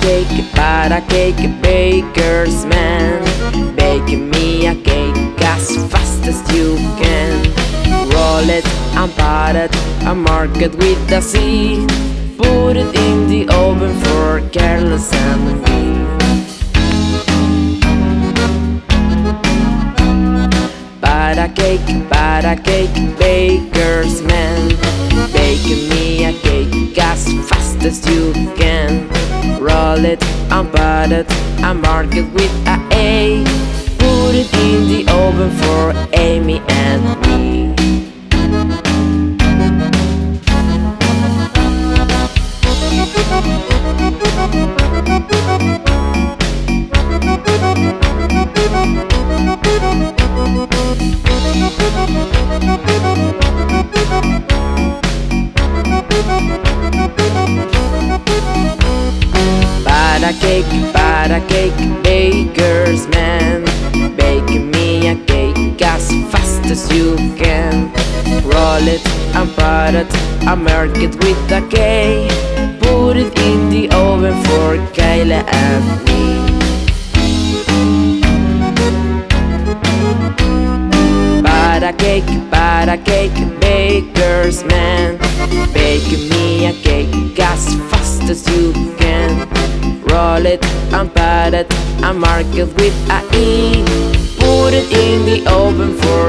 cake, pat-a-cake, baker's man. Bake me a cake as fast as you can. Roll it and pat it and mark it with a C. Put it in the oven for Carlos and me Pat-a-cake, para cake, baker's man Roll it and pat it and mark it with a A. Put it in the oven for Amy and me Pat-a-cake, para cake, baker's man. Bake me a cake as fast as you can. Roll it and pat it and mark it with a K. Put it in the oven for Kayla and me. Pat-a-cake, para cake, baker's man. Bake roll it and pat it and mark it with a E. Put it in the oven for